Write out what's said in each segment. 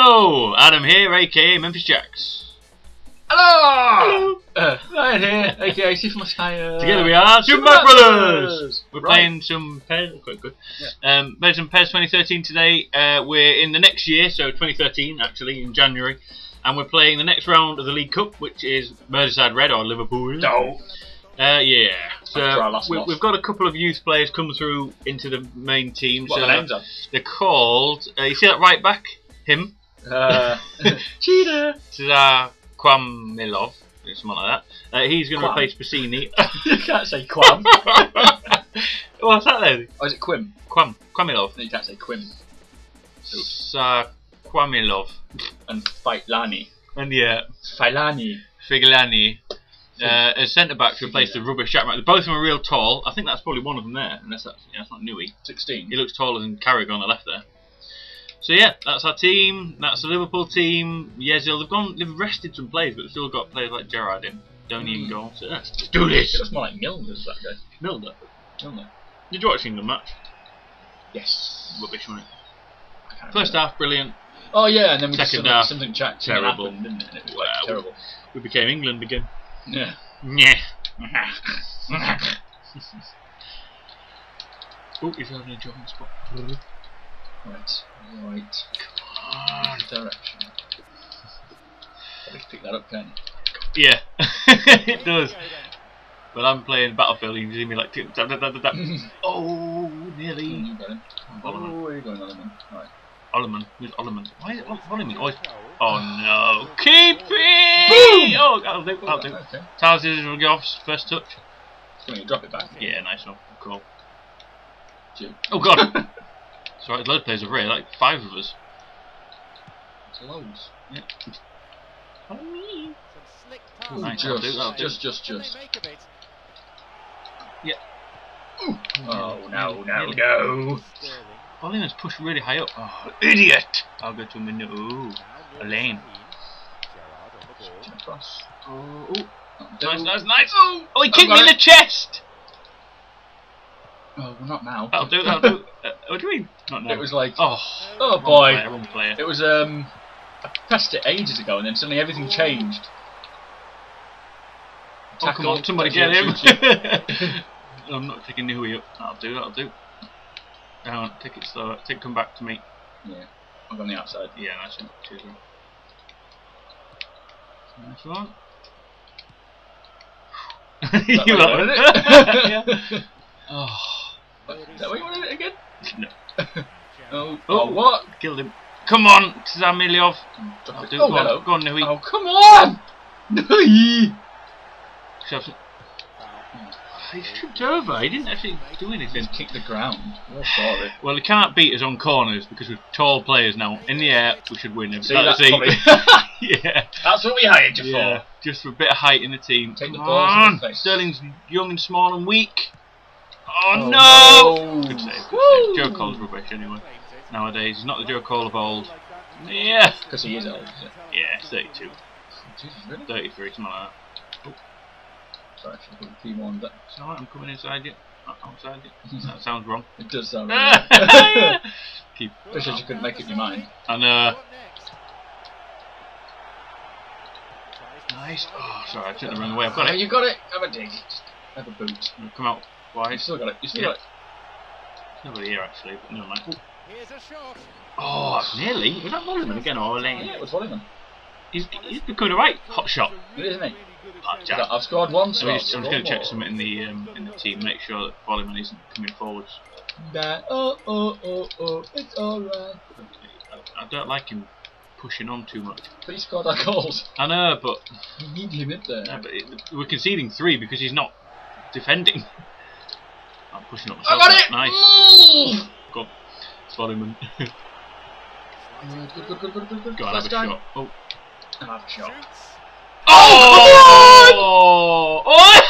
Hello, Adam here, aka Memphis Jacks. Hello! Uh, Ryan here, aka Stephen Messiah. Together we are Super Mac Brothers. We're Right. playing some PES, quite good. Um, playing some PES 2013 today. Uh, we're in the next year, so 2013 actually in January, and we're playing the next round of the League Cup, which is Merseyside Red or Liverpool. No. Uh, yeah. So After our last we, we've got a couple of youth players come through into the main team. What so are the names of? They're called. Uh, you see that right back? Him. Uh, cheater. This is uh, Kwamilov, or something like that. Uh, he's going to replace Bassini. you can't say Quam. What's that then? or is it Quim? Kwam, Kwamilov. No, you can't say Quim. It's uh, Kwamilov. And Faitlani. And yeah, Failani. Figilani. Uh, as centre back to replace the rubbish Jack Both of them are real tall. I think that's probably one of them there, unless that's, yeah, that's not Nui. 16. He looks taller than Carragher on the left there. So yeah, that's our team. That's the Liverpool team. Yezil, they've gone, they've rested some players, but they've still got players like Gerrard in. Don't even Mm. go. So yeah, let's do this. It looks more like Milner's that guy. Milner. Milner. Did you watch the England match? Yes. Rubbish, wasn't it? First remember. half, brilliant. Oh yeah, and then we just Second something, half, something chat terrible. happened, didn't it? And it was like Wow. terrible. We became England again. Yeah. Yeah. Oh, he's having a jogging spot. Right. Right. Come on. Direction. I just pick that up, can't you? Yeah, it does. But I'm playing Battlefield, you can see me like. tap. Hmm. Oh, nearly. you got him. Oliman. Oh, where are you going, Oliman? Right. Oliman. Who's Oliman? Why is it Oliman? Oh, oh no. Keep it! Boom! Oh, that'll do. That'll do. Okay. Towers is Goff's first touch. When you drop it back. Yeah, nice one. Cool. Two. Oh god! Sorry, there's loads of players over here, like five of us. It's loads. Yeah. Ooh, Nice, just, that'll do, that'll do. just, just, just. Yeah. Oh no, no, Nearly. no! Oliman's pushed really high up. Oh, idiot! I'll go to him in the. Ooh. A lane. Across. Oh, ooh. Oh, nice, nice, nice! Oh, oh he I've kicked me in the chest! Oh, well, not now. I'll do, that'll do. Uh, what do you mean? Not now. It was like, Oh, oh boy. Player, wrong player. It was um, I pressed it ages ago, and then suddenly everything changed. Oh, come on, somebody get him. shoot, shoot. I'm not taking Nui up. That'll do, that'll do. Hang on, take it slower. Take, come back to me. yeah, I'm on the outside. Yeah, nice one. Cheers, man. Nice one. You way are. wanted it? yeah. Oh, Is that what you wanted it again? no. Oh, Oh. oh, what? Killed him. Come on, Zamiliov. Drop I'll it. do Oh, go on. Go on, Nui. Oh, come on! No! Shove some- He tripped over. He didn't actually do anything. Just kick the ground. Oh, sorry. Well, he can't beat us on corners because we're tall players now. In the air, we should win. See, That's that's yeah. That's what we hired you Yeah, just for a bit of height in the team. Take the Come balls in on. the face. Sterling's young and small and weak. Oh, Oh, no! no. Good save, good save. Joe Cole's rubbish anyway. Nowadays, he's not the Joe Cole of old. Yeah. Because he is old, is it? Yeah, 32, Jesus, really? 33, something like that. Sorry, I should put the team on, but It's alright, I'm coming inside you. Not outside you. That sounds wrong. it does sound Yeah. Keep. Wish you couldn't make up your mind. And, uh. Nice. Oh, sorry, I took the wrong way. I've got Oh, it. you got it! Have a dig. Just have a boot. Come out You wide. still got it. You still Yeah. got it. It's nobody here actually, but never mind. Here's a shot. Oh, nearly. Was that Mulliman again or Lane? Yeah, it was Volleman. He's, he's becoming a right hot shot. It is, isn't he? Oh, Jack. I've scored one, so I'm just, I'm just going to check more. something in the um, in the team, make sure that Volleman isn't coming forwards. That, oh, oh, oh, oh, it's alright. I, I don't like him pushing on too much. But he scored our goals. I know, but, You need him in there. yeah, but it, we're conceding three because he's not defending. I'm pushing up I got it! Nice. Ooh! Go on. Volleman. Good, good, good, good, good, good. Go on, have a time. shot. Oh. And have a shot. Oh! Oh! oh!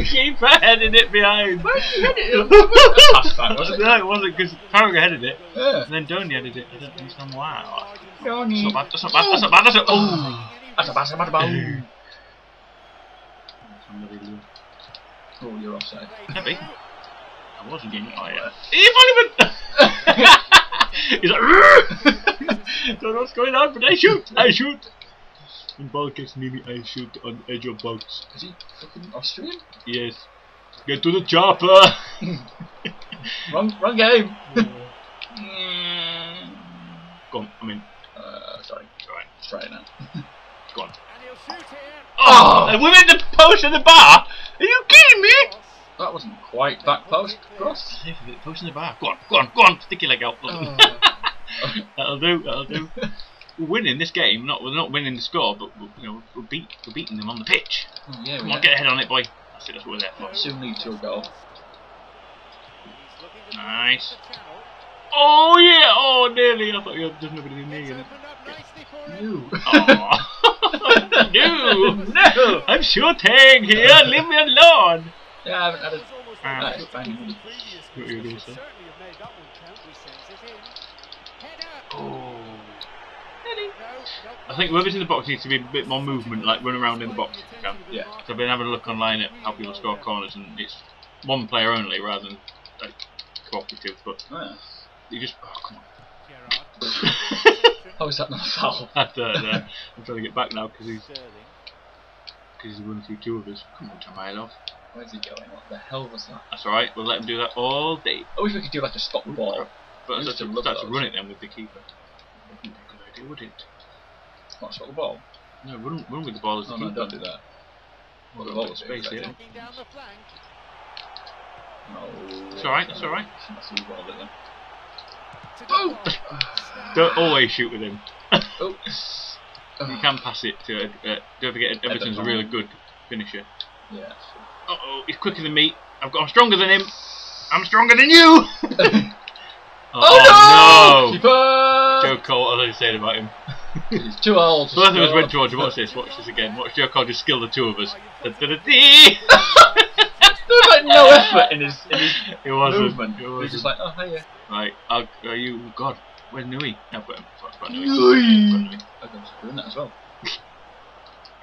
Keeper headed it behind. Pass back, was it? No, it wasn't because Carragher headed it, Yeah. and then Donny headed it. I don't understand why. Donny. That's not bad. That's not bad. That's not bad. That's not. Oh. That's a batter, batter, batter. Somebody do- Oh, you're offside. Heavy. I wasn't getting. Oh yeah. He He's like. don't know what's going on, but I shoot. I shoot. When ball gets near me, I shoot on edge of box. Is he fucking Austrian? Yes. Get to the chopper. Wrong, wrong game. Go on. I mean, uh, sorry. alright. Let's try it now. Go on. And he'll shoot here. Oh, and we're in the post of the bar. Are you kidding me? That wasn't quite back post cross. Post in the bar. Go on. Go on. Go on. Stick your leg out. Oh. that'll do. That'll do. We're winning this game. Not we're not winning the score, but we're, you know we're beat we're beating them on the pitch. Oh, yeah, Come we on, get ahead on it, boy. That's it. That's what we're there for. soon lead to a goal. He's looking Nice. Oh yeah. Oh nearly. I thought you had, there's nobody near It's you. opened oh. no. No. I'm sure shooting here. Leave me alone. Yeah, I haven't had a. It's Ah. like That's fine. previous What are you goals. gonna say? Certainly have made that one count. We sends it in. Header. Oh. No, no, I think whoever's in the box needs to be a bit more movement, like run around in the box. if you can. Yeah. So I've been having a look online at how people score corners, and it's one player only rather than like cooperative. But Oh, yeah. you just oh come on. Gerrard. How is that not a foul? I don't know. I'm trying to get back now because he's Sterling. because he's running through two of us. Come on, Tamalov. Where's he going? What the hell was that? That's all right. We'll let him do that all day. I wish we could do like a stop the ball. But Used start to to, start to run it then with the keeper. Wouldn't be a good idea, would it? Not stop the ball. No, run, run with the ball as the Oh, no, keeper. don't do that. Well, the a ball of was space here. Attacking down the flank. No. It's alright, it's alright. That's the ball, it? To Oh! Don't always shoot with him. Oops. You can pass it to. Uh, don't forget, Everton's a really good finisher. Yeah. Uh oh, he's quicker than me. I've got. I'm stronger than him. I'm stronger than you. oh, no! no! Keeper! Joe Cole, I was only saying about him. He's too old. to Both of us score. went towards him. Watch this. Watch this again. Watch Joe Cole just skill the two of us. Da, da, da, dee. There was like no effort in his, in his It wasn't. movement. It He was just like, oh, hey, Right. Uh, I'll, are you? oh God. Where's Nui? No, I've got him. I've got Nui. Nui. I've got Nui. I was doing that as well.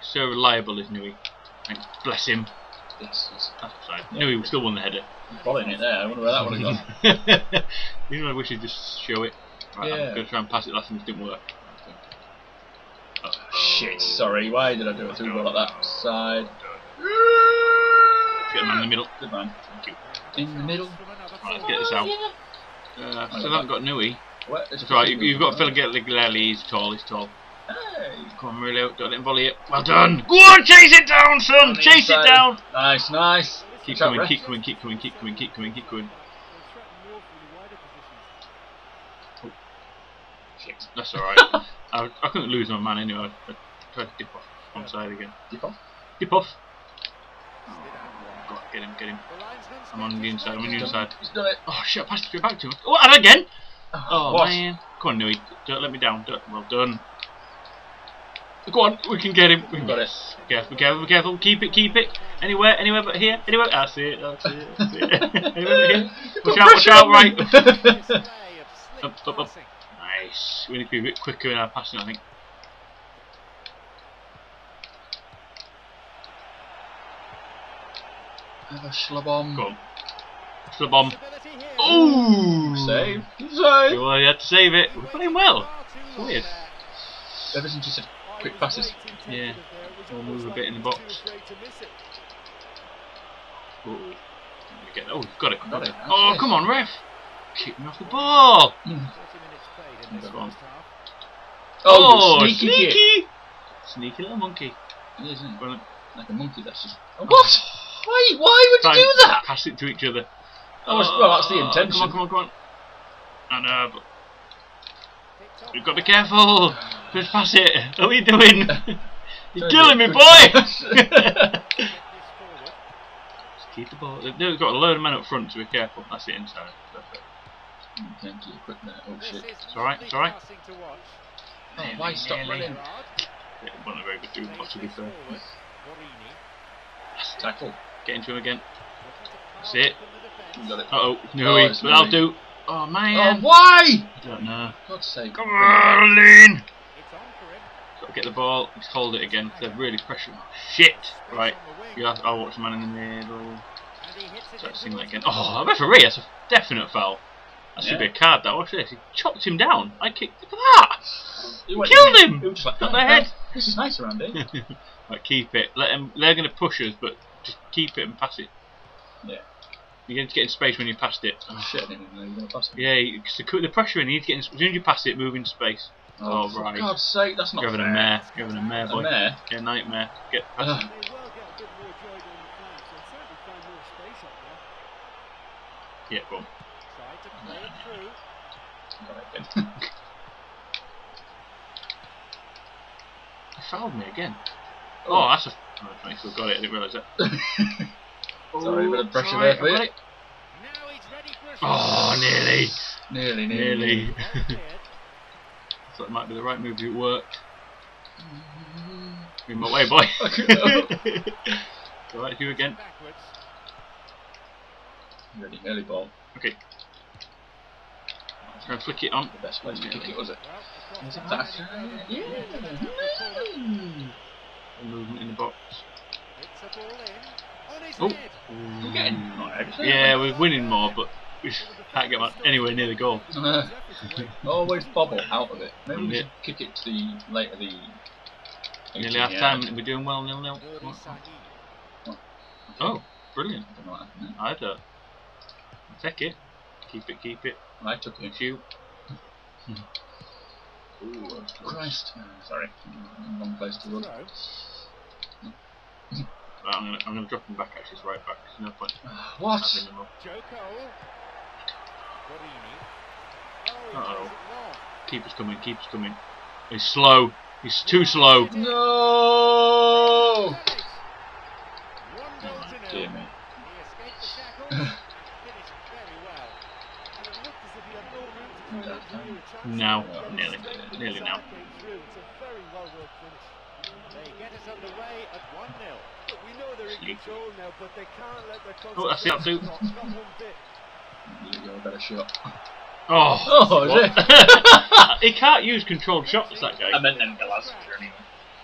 So reliable is Nui. Thanks. Bless him. Yes, yes. That's offside. Nui still won the header. I'm following it there. I wonder where that would have gone. you know, I wish he'd just show it. Right, Yeah. I'm going to try and pass it last time it didn't work. Oh, Shit, sorry. Why did I do a through ball like that? Side. Get the in the middle. Good man. Thank you. In the middle. Right, let's get this out. Uh, so I haven't got Nui. What? It's alright, you, you've got Phil Giglelli, he's tall, he's tall. Hey. Come on, Murillo, don't let him volley it. Well done! Go on, chase it down, son! On the Chase it down! Nice, nice. Keep Good coming, keep coming, keep coming, keep coming, keep coming, keep coming. Shit. That's alright. I, I couldn't lose my man anyway. I, I tried to dip off one side again. Dip off. Dip off. God, get him, get him. I'm on the inside, I'm on the inside. He's done it. Oh shit, I passed it back to him. Oh, and again! Oh, what? man. Come on, Nui. Don't let me down. Don't, well done. Go on, we can get him. We've Got it. Be careful, be careful, be careful. Keep it, keep it. Anywhere, anywhere but here. Anywhere. That's it, that's it, that's it. anywhere but here. Watch out, watch out, right. Up, up, up. Nice. We need to be a bit quicker in our passing, I think. Have a schlabomb. Go on. It's. Oh! Ooh! Save. Save. Well, you had to save it. We're playing well. It's weird. Everton just said quick passes. Yeah. We'll move a bit in the box. Ooh. Get- Oh, we've got it. Got it. Oh, come on, ref. Kick me off the ball. Mm. Go on. Oh, sneaky, sneaky. Sneaky little monkey. He is, isn't he? Like a monkey that's just. Oh, what? Why? Why would try you do that? Pass it to each other. That was- well, that's the Oh, intention. Come on, come on, come on. I know, but you've got to be careful. Just pass it. What are you doing? You're killing me, boy. Just keep the ball. They've got a load of men up front, so be careful. That's it inside. Perfect. Thank you. Quick minute. Oh shit. It's alright, it's alright. Oh, why stop running? Yeah, wasn't a very good doing, to be fair. Tackle. Get into him again. That's it. Got it. Uh oh, Oh, no, it's but I'll do. Oh Oh, man. why? I don't know. God's sake. Come on, Lean. Got to get the ball. Just hold it again. They're really pressuring. Shit. Right. You have, I'll watch the man in the middle. Try to sing that again. Oh, a referee. That's a definite foul. That should be a card. That. Watch this. He chopped him down. I kicked. Look at that. He went- Killed him! He was just like, Got "Oh, the head." This is nice around here. right, keep it. Let them. They're going to push us, but just keep it and pass it. Yeah. You're going to get in space when you passed it. Oh shit, I didn't know you were going to pass it. Yeah, because the, the pressure in, you need to get in, as soon as you pass it, move into space. Oh, oh for right. God's sake, that's not You're having fair. a mare. You're having a mare, boy. A mare? Yeah, nightmare. Get past it. They will get a bit more joy down the flanks. They'll certainly find more space up there. Yeah, go on. Try to play it through. Got it again. You fouled me again. Oh, oh that's a. Oh, thanks, we got it. I didn't realise that. Sorry, a bit of pressure sorry, there for you. got it. Now he's ready for a Oh, nearly. nearly, nearly. Nearly. So it might be the right move. It worked. In my way, boy. Alright, you again. Backwards. Ready, early ball. Okay. Try and flick it on. The best place to kick it, was it? Well, Was it that? the Yeah. Movement in the box. It's a ball in. Oh. oh. We're getting more. Yeah, we're winning more, but we can't get much anywhere near the goal. Always bobble out of it. Maybe we should kick it to the later the. Nearly half time. We're doing well, nil nil. Nuri Oh, brilliant. Don't know what. I had that. Take it. Keep it, keep it. I took it. Shoot. Ooh, Christ. Uh, sorry. Wrong place to run. Right, I'm gonna, I'm gonna drop him back actually, it's right back. There's no point What? having him up. Joe Cole. Guarini. Oh, he Uh-oh. plays it long. Keep us coming, keep us coming. He's slow. He's too slow. No! One goal. Dear me. He escaped the shackles and finished very well. And it looked as if he had no room to try and engineer a chance. Now, But nearly, nearly now. side came through. It's a very well-worked finish. They get us underway at 1-0. But we know they're in Sleep. control now, but they can't let their Oh, that's the concentration up drop. Not one bit. You got a better shot. Oh, Oh, is it? he can't use controlled shots, that guy. I meant them glass anyway.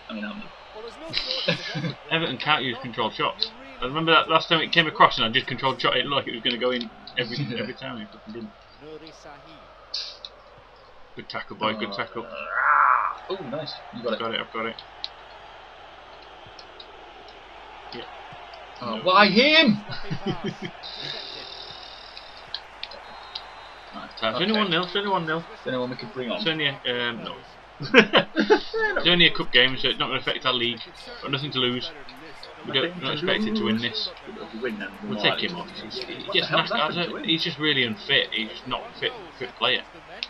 I mean, I'm. Well, there's no shortage of effort. Everton can't use controlled shots. I remember that last time it came across and I just controlled shot it looked like it was going to go in every every time. It fucking didn't. Nuri Sahin. Good tackle, boy. Good tackle. Oh, nice. You got it. Got it. I've got it. Oh, why him? Sloppy pass. Intercepted. Right, Time. okay. It's only one nil. It's only one nil. Is there anyone we could bring on? It's only a, um, no. it's only a cup game, so it's not going to affect our league. Got nothing to lose. We don't, we're not expected to win this. We win, then We'll take him off. He's, he gets knackered. I happened to don't- him? He's just really unfit. He's just not a fit, fit player.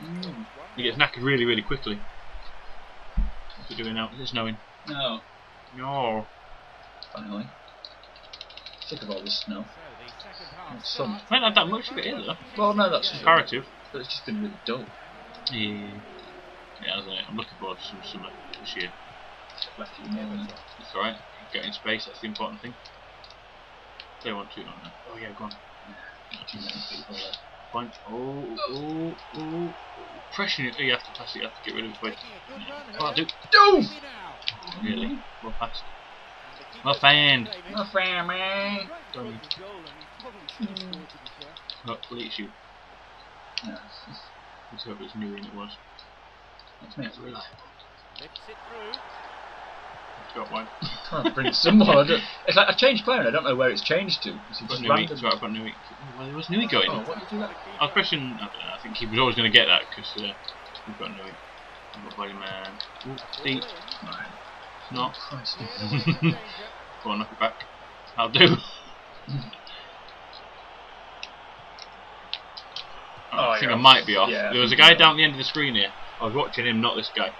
Mm. He gets knackered really, really quickly. What's he doing now? It's snowing. No, No. finally. Sick of all this snow. So the Sun. Might not have that much of it either. Well, no, that's true. Comparative. But it's just been really dull. Yeah. Yeah, hasn't it? I'm looking forward to some summer this year. Left you It's alright. Get in space, that's the important thing. They want to, don't they? Oh yeah, go on. too many. Point. Oh, oh, oh, oh. Pressure it. Oh, you have to pass it, you have to get rid of it quick. Making a good run Come on, do. No! Maybe now. Really? Well passed. And the keeper Well fanned. claiming. My family. Done. Hopefully it's you. No, Let's hope it's new and it was. that's me. It's really. Lifts it through. It's got one. Trying to bring someone. I don't, it's like I changed player and I don't know where it's changed to. It's Got just Nui. random. Sorry, I've got Nui. Well, there was Nui going. Oh, what did you do that? I was pressing. I, don't know, I think he was always going to get that because uh, we've got Nui. We've got Body Man. Ooh, deep. Right. It's not. Christ. Go on, knock it back. I'll do. Oh, I think yeah. I might be off. Yeah, there was a guy think so. down the end of the screen here. I was watching him, not this guy.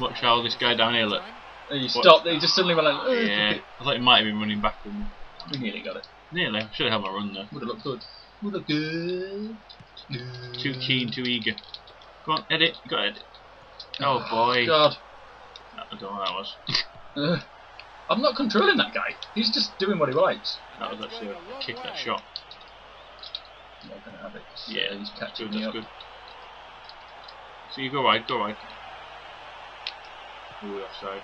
Watch how this guy down here look. You stopped. You just suddenly went like, oh, Yeah, I thought he might have been running back me. We nearly got it. Nearly. I should have had my run there. Would have looked good. Would have good. Too keen, too eager. Go on, edit. You got edit. Oh boy. God. I don't know what that was. Uh, I'm not controlling that guy. He's just doing what he likes. That was actually a kick, that shot. Not gonna have it. Yeah, he's catching good, that's good. So you go right, go wide. Ooh, offside.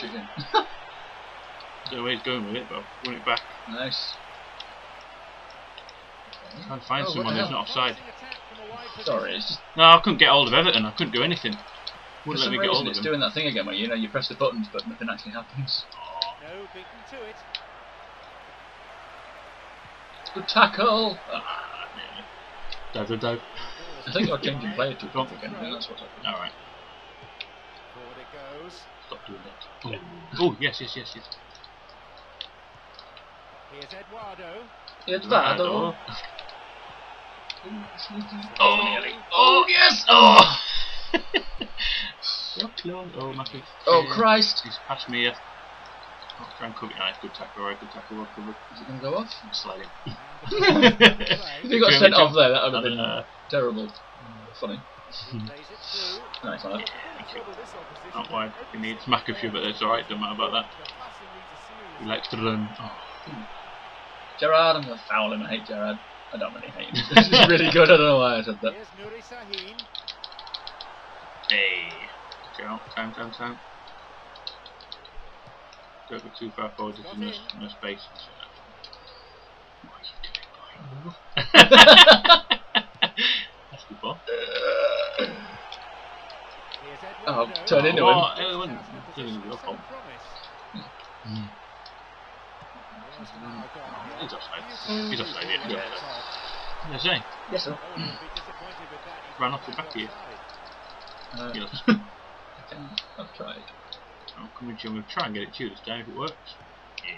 Shooting. Don't know where he's going with it, but I'll run it back. Nice. Try and find Oh, what someone the who's not offside. Sorry, No, I couldn't get hold of Everton. I couldn't do anything. For Wouldn't let some me get reason, hold of it's him. doing that thing again where you know you press the buttons but nothing actually happens. No beaten to it. It's a good tackle. Ah, nearly. Dive, dive, dive. I think you're changing player to Go on. again. That's what's happening. Alright, Forward it goes. stop doing that. Oh. oh, yes, yes, yes, yes. Here's Eduardo. Eduardo. Oh, nearly. Oh, yes! Oh! so close. Oh, Matthew. Oh Christ! He's passed me. Uh, oh, try and cover it. Nice, good tackle, right? Good tackle, well covered. Is it going to go off? I'm sliding. If he got sent off there, that would have been Uh, terrible. Funny. He plays it through. Nice, lad. Trouble this not wide. He needs Makafew, but it's alright. Don't matter about that. The passing needs a serious He likes to run. Oh, hmm. Gerrard, I'm going to foul him. I hate Gerrard. I don't really hate him. this is really good. I don't know why I said that. Here's Nuri Sahin. hey. Watch out. Time, time, time. Don't go too far forward. There's no, no space. What are you doing, boy? That's good ball. Here's Eduardo. turn into Oh, him. it wasn't doing your Some fault. Mm. Has now gone. He's offside. He's offside, yeah. Yeah. Yeah, say. Yes, sir. Owen will be disappointed with that. He's Ran off the back of you. Uh, Yes. okay, I've tried. I'll come with you and we'll try and get it to you this time if it works. Yeah.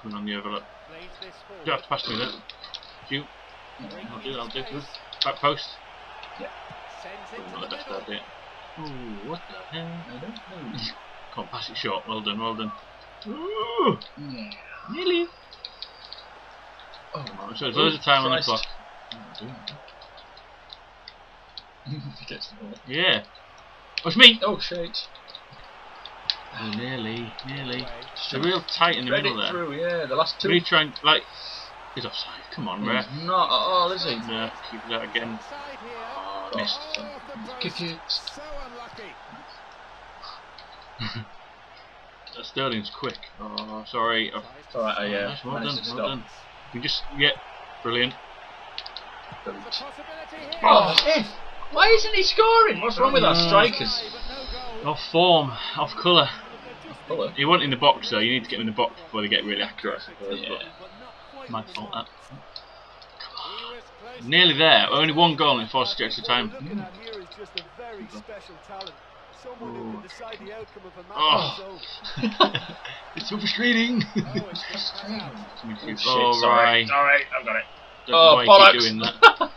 Coming on the overlap. Plays this. You have to pass to me then. Shoot. I'll do, I'll do. Back post. Sends it Not the the best middle. idea. Ooh, what the hell? I don't know. Come on, pass it short. Well done, well done. Ooh, Yeah. nearly. Oh, So there's loads of time on the clock. Gets the ball. Yeah. Oh, it's me! Oh shit. Oh, nearly, nearly. Away. It's a real tight in the Read middle it there. through, yeah. The last two. We need to try and, like, he's offside. Come on, ref. He's not at all, is he? Yeah, keep it out again. Here. Oh, Oh, missed. Oh, off the post. Kick it. So unlucky. Sterling's quick. Oh, sorry. Oh, It's alright, I uh, nice, well done, well done. We just, yeah, brilliant. There's a possibility here. Oh. Why isn't he scoring? What's wrong with our Uh, strikers? But. Off form, off colour. Colour? You want in the box though, you need to get him in the box before they get really accurate. I suppose, Yeah. But not quite My fault, that. He was close. Nearly there. Only one goal in forced extra time. What we're looking at here is just a very special talent. Someone who can decide the outcome of a match Oh. on his own. it's so frustrating. Oh, it's just cut out. Oh, shit, oh, sorry. right. Alright, I've got it. Don't Oh, know why you bollocks. doing that.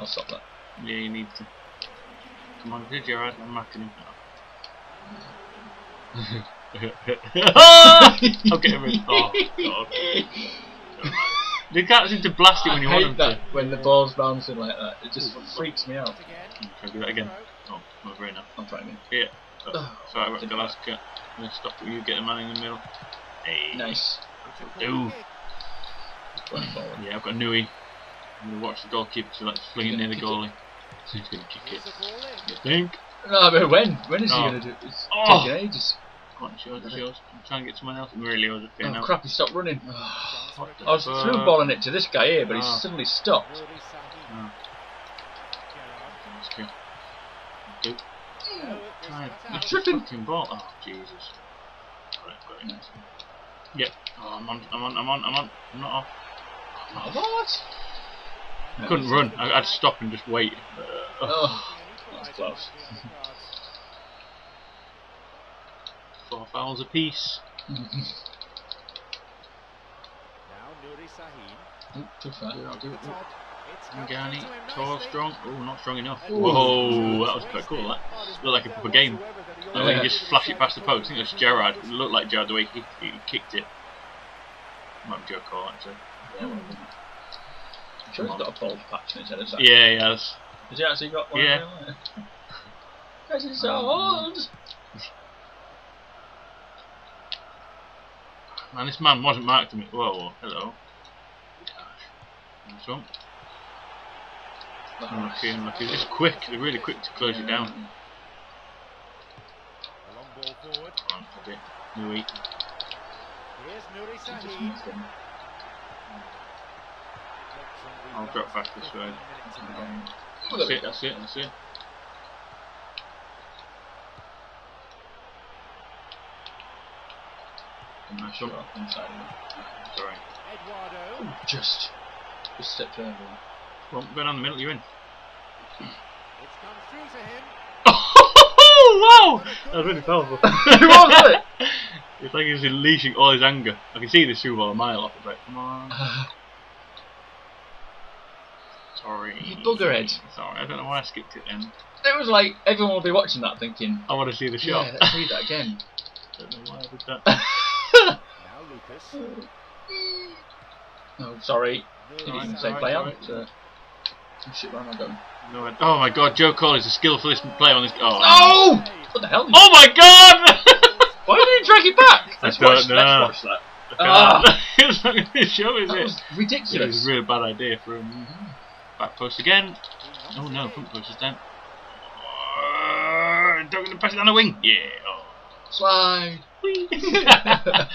I'll stop that. Yeah, you need to. Come on, did you alright? I'm marking him. I'll get him in. Oh, God. They can't seem to blast it when you I want hate them that when the ball's bouncing like that. It just freaks me out. Again. to. Try to do that again. Oh, not very enough. I'm trying it. Here. Oh, Oh, sorry, I've didn't got Galaska. I'm going to stop you, get the man in the middle. Hey. Nice. Ooh. Yeah, I've got Nui. I'm going to watch the goalkeeper to like fling it near the goalie. So He's going to kick it. the. You think? No, but when? When is Oh. he going to do it? It's Oh. taking ages. Come on, it's yours, it's yours. I'm trying to get someone else. I'm really yours. Okay, Oh now. crap, he stopped running. What the I was fuck? through balling it to this guy here, but he Oh. suddenly stopped. Oh, Gerrard. that's good. Dude, Oh, it was try cut and out. tripping. ball. Oh, Jesus. Got got it. Nice. Yep. Oh, I'm on, I'm on, I'm on, I'm on. I'm not off. Oh, what? I couldn't run. I, I'd stop and just wait. Uh, Oh, that's close. Four fouls apiece. Now Nuri Sahin. Ooh, too far. I'll do it. The top. It's Ngani, through to him tall, strong. Oh, not strong enough. Ooh. Whoa, that was quite cool. That looked like a proper game. Oh, And then yeah. he just flash it past the post. I think it was Gerrard. It looked like Gerrard the way he, he kicked it. Might be Joe Cole actually. Yeah, well, I'm sure he's got a bald patch in his head. Is that? Yeah, he has. Has he actually got one? Yeah. there? Guys, he's so old. Man, this man wasn't marked to me. Whoa, whoa, hello. Gosh. Nice one. Unlucky, unlucky. Just quick. They're really quick to close it down. Mm-hmm. Long ball forward. Come on, a bit. Nui. Here's Nuri Just I'll drop back this way. That's it, that's it, that's it. Nice Sure, one. inside of It's alright. it. Eduardo. Just, just stepped over. Well, go down the middle, you're in. It's come through to him. Oh, wow! That was really powerful. Who was it? It's like he's unleashing all his anger. I can see this through ball a mile off. It's like, come on. Sorry. You buggerhead. Sorry, I don't know why I skipped it then. It was like everyone will be watching that thinking, I want to see the shot. yeah, let's read that again. don't know why I did that. Now Lucas. oh, sorry. Nearly Didn't even say alright, play on. alright. It's, uh, shit where am I going? No, I- oh my god, Joe Cole is the skillfulest player on this. Oh, Oh! What the hell? oh my god! Why did you drag it back? I Let's don't watch, know. let's watch that. I. Ah. it's not going to show, is That it? was Yeah, it was a really bad idea for him. Back post again. Oh no, front post is down. Uh, Don't gonna pass it down the wing. Yeah. Oh. Slide.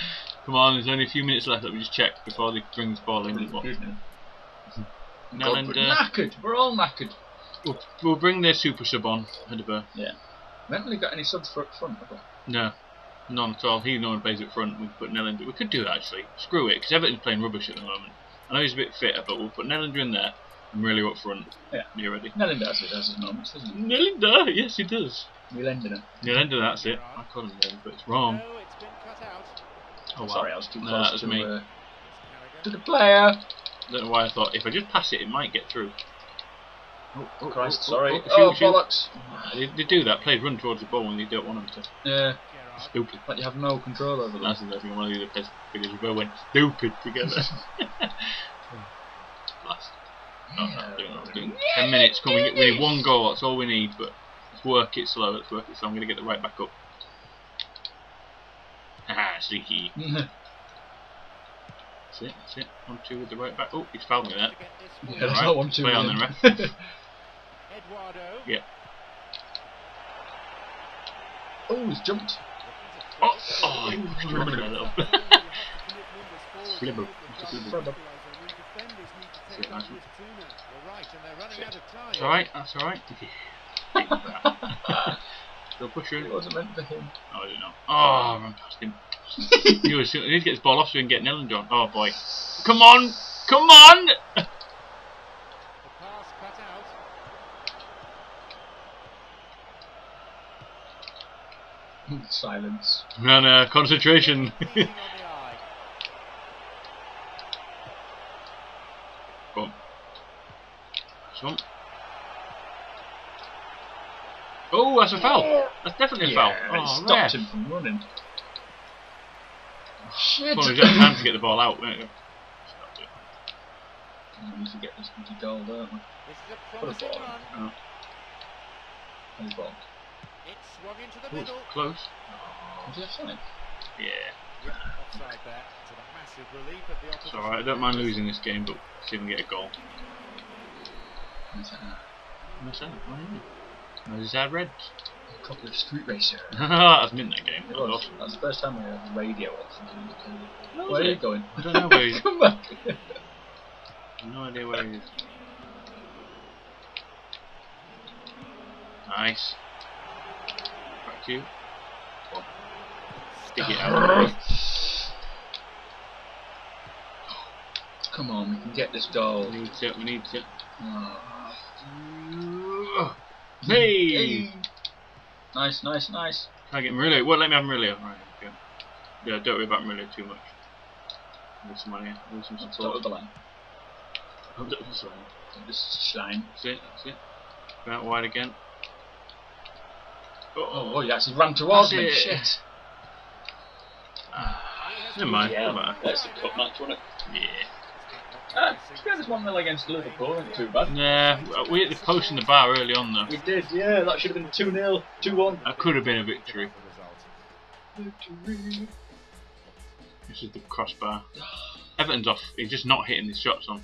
Whee. Come on, there's only a few minutes left. Let me just check before they bring this ball in. What- God, and, we're uh, knackered. We're all knackered. We'll, we'll bring their super sub on. Hedberg. We haven't really got any subs for up front, have we? No, none at all. He no one plays up front. We put Nellinger. We could do that actually. Screw it, because Everton's playing rubbish at the moment. I know he's a bit fitter, but we'll put Nellinger in there and really up front. Yeah. You ready? Nellinger has, it, has his moments, doesn't he? Nellinger, uh, yes he does. We lending it. Uh, Nellinger, uh, that's it. I call him Nellinger, but it's wrong. No, it's been cut out. Oh, wow. Sorry, I was too No, close that was to, me. Uh, to the player. don't know why I thought if I just pass it, it might get through. Oh, oh, Christ, oh, sorry. oh, Oh, shoot, shoot. bollocks. They, they do that. Players run towards the ball when they don't want them to. Yeah, Stupid. like you have no control over them. That's the thing. One of the other best videos we both went stupid together. Last. No, no, doing that, doing Ten minutes. coming. we, we need one goal. That's all we need. But let's work it slow. Let's work it slow. I'm going to get the right back up. Haha, sneaky. Mm-hmm. yeah, That's it. That's it. One, two with the right back. Oh, he's fouled me there. To get this one. there's Alright, not one too play on many. then, Eduardo. Yeah. oh, he's jumped. Oh, oh, he pushed him over a little. Flibber. Flibber. it, nice one. It's It's alright. That's alright. Still pushing. It wasn't meant for him. Oh, I don't know. Oh, I ran past him. he was, he needs to get his ball off so we can get Nellinger. Oh boy. Come on! Come on! The pass cut out. Silence. Man, uh, concentration. Pleasing on the eye. Boom. Nice one. Oh, that's a foul. That's definitely a foul. Yeah, Oh, it stopped ref. him from running. Shit! Well, he's got time to get the ball out. won't he? It. We need to get this bloody goal, don't we? This is a What a promising ball. run. Any ball. It's swung into the Ooh, middle. close. Oh, Was he offside? Yeah. Yeah, offside there. To the massive relief of the It's opposition. alright. I don't mind losing this game, but see if we can get a goal. He's a What's that? What is it? Merseyside A couple of street racer. that was midnight game. It That was was. awesome. That's the first time we had the radio was Where are you going? I don't know where he's. Come back. No idea where he is. Nice. Back you. Stick it out. Come on, we can get this goal. We need to. We need to. Oh. Hey! Hey. Nice, nice, nice. Can't get Murillo. What? Let me have Murillo. Right. Okay. Yeah. Don't worry about Murillo too much. Lose some money. Lose some support. with the line. Up this way. This is shine. That's it. That's it. Go out wide again. Oh, oh, oh he actually ran towards me. it. Shit. Ah, never mind. Yeah, Never mind. that's the cup match, wasn't it? Yeah. Ah, to be honest, 1 0 against Liverpool isn't too bad. Nah, we hit the post in the bar early on though. We did, yeah, that should have been 2 0, 2 1. That could have been a victory. Victory. This is the crossbar. Everton's off. He's just not hitting his shots on.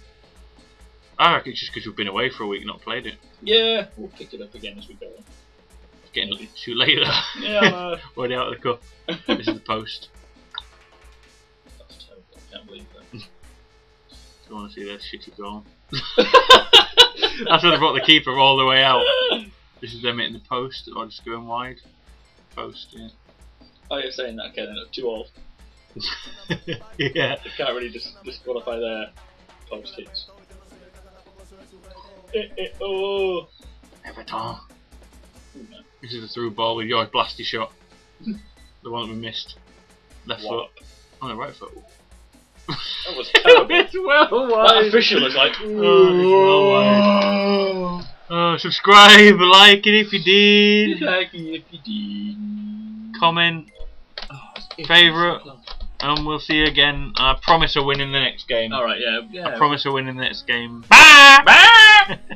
I reckon it's just because we've been away for a week, not played it. Yeah, we'll pick it up again as we go. It's getting a little too late there. Yeah, uh, Already out of the cup. This is the post. that's terrible. I can't believe Don't want to see their shitty goal. That's where they brought the keeper all the way out. This is them hitting the post or just going wide. Post, yeah. Oh, you're saying that? Okay, then two all. yeah. They can't really just disqualify their post hits. Eh, eh, oh. Everton. This is a through ball with your blasty shot. the one that we missed. Left foot. On the right foot. That was terrible. it's well that official was like, Oh, it's Oh, subscribe, like it if you did. like it if you did. Comment, oh, favourite, and we'll see you again. I promise a win in the next game. Alright, yeah, yeah. I promise a win in the next game. Bye! Bye!